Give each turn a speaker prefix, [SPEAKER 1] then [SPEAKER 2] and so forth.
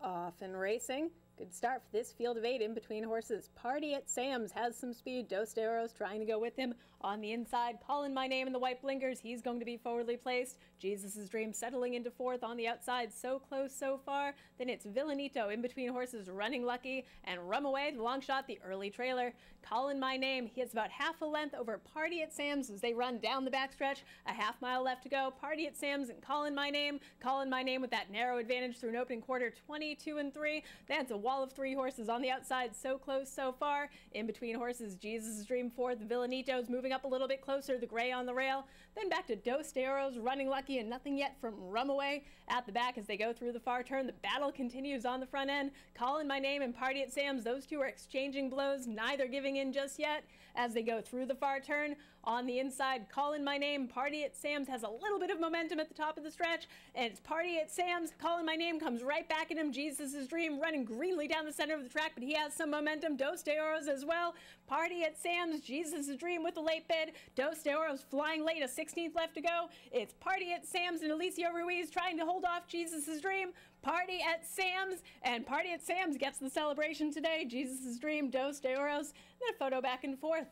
[SPEAKER 1] Off and racing. Good start for this field of eight in between horses. Party at Sam's has some speed. Dos de Oros trying to go with him on the inside. Calling my name in the white blinkers. He's going to be forwardly placed. Jesus' Dream settling into fourth on the outside. So close so far. Then it's Villanito in between horses running lucky and Rum Away, the long shot, the early trailer. Calling my name. He about half a length over Party at Sam's as they run down the backstretch. A half mile left to go. Party at Sam's and calling my name. Calling my name with that narrow advantage through an opening quarter 22 and 3. That's a wall of three horses on the outside, so close so far. In between horses, Jesus' Dream fourth, Villanitos moving up a little bit closer, the gray on the rail. Then back to Dos Oros, running lucky, and nothing yet from Rumaway at the back as they go through the far turn. The battle continues on the front end. Calling my name and Party at Sam's, those two are exchanging blows, neither giving in just yet as they go through the far turn. On the inside, Calling my name, Party at Sam's has a little bit of momentum at the top of the stretch, and it's Party at Sam's. Calling my name comes right back at him. Jesus' Dream running greenly down the center of the track, but he has some momentum. Dos de Oros as well. Party at Sam's, Jesus' Dream with the late bid. Dos de Oros flying late, a 16th left to go. It's Party at Sam's and Alicia Ruiz trying to hold off Jesus' Dream. Party at Sam's, and Party at Sam's gets the celebration today. Jesus' Dream, Dos de Oros. Then a photo back and forth.